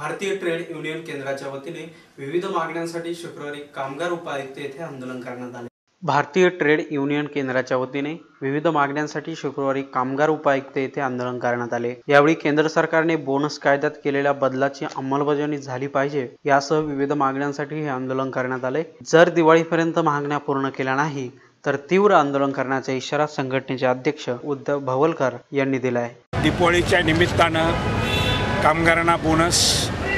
भारतीय trade union केंद्राच्या वतीने विविध मागण्यांसाठी शुक्रवारी कामगार उपायुक्त येथे आंदोलन करण्यात आले. भारतीय ट्रेड युनियन केंद्राच्या वतीने विविध मागण्यांसाठी शुक्रवारी कामगार उपायुक्त येथे आंदोलन करण्यात आले. यावेळी केंद्र सरकारने बोनस कायद्यात केलेल्या बदलाची अंमलबजावणी झाली पाहिजे यासह विविध मागण्यांसाठी हे आंदोलन करण्यात आले. जर दिवाळीपर्यंत मागण्या पूर्ण केल्या नाही तर तीव्र आंदोलन करण्याचा इशारा संघटनेचे अध्यक्ष उद्धव भवलकर यांनी दिला आहे दिवाळीच्या निमित्तानं कामगारांना बोनस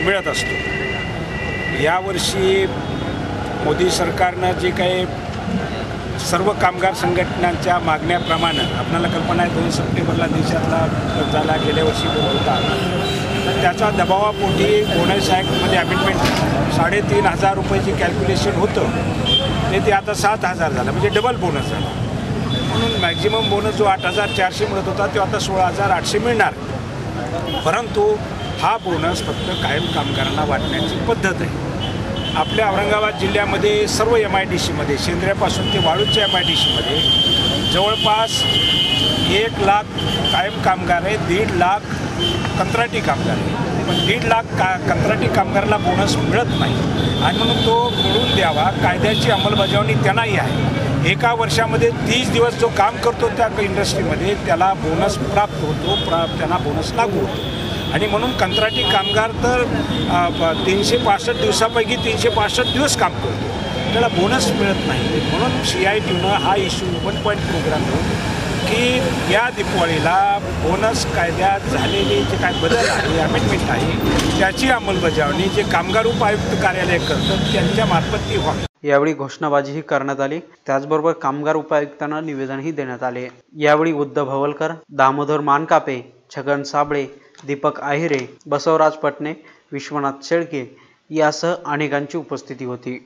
मिळत असतो. यावर्षी मोदी सरकारनं जे काही सर्व कामगार संघटनांच्या मागण्याप्रमाणे आपल्याला कल्पना आहे दोन सप्टेंबरला देशातला झाला गेल्या वर्षी होता. तर त्याच्या दबावापोटी बोनस ॲक्टमध्ये अमेंडमेंट साडेतीन हजार रुपयाची कॅल्क्युलेशन होतं. ते ते आता सात हजार झालं म्हणजे डबल बोनस झाला. म्हणून मॅक्झिमम बोनस जो आठ हजार चारशे मिळत होता तो आता सोळा हजार आठशे मिळणार. परंतु हा बोनस फक्त कायम कामगारांना वाटण्याची पद्धत आहे. आपल्या औरंगाबाद जिल्ह्यामध्ये सर्व एम आय डी सीमध्ये शेंद्र्यापासून ते वाळूच्या एम आय डी सीमध्ये जवळपास एक लाख कायम कामगार आहे दीड लाख कंत्राटी कामगार आहे पण दीड लाख का कंत्राटी कामगाराला बोनस मिळत नाही. आणि म्हणून तो मिळून द्यावा कायद्याची अंमलबजावणी त्यांनाही आहे. एका वर्षामध्ये तीस दिवस जो काम करतो त्या इंडस्ट्रीमध्ये त्याला बोनस प्राप्त होतो प्रा त्यांना बोनस लागू होतो. आणि म्हणून कंत्राटी कामगार तर ब- तीनशे पासष्ट दिवसापैकी तीनशे पासष्ट दिवस काम करतो. त्याला बोनस मिळत नाही. म्हणून सी आय टीनं हा इश्यू वन पॉईंट प्रोग्राम की या दीपावळीला बोनस कायद्यात झालेले जे काय बदल आहे अमेंडमेंट आहे त्याची अंमलबजावणी जे कामगार उपायुक्त कार्यालय करतं त्यांच्या मार्फत ती व्हावी यावेळी घोषणाबाजीही करण्यात आली. त्याचबरोबर कामगार उपायुक्तांना निवेदनही देण्यात आले. यावेळी उद्धव भवलकर दामोदर मानकापे छगन साबळे दीपक आहिरे बसवराज पटणे विश्वनाथ शेळके यासह अनेकांची उपस्थिती होती.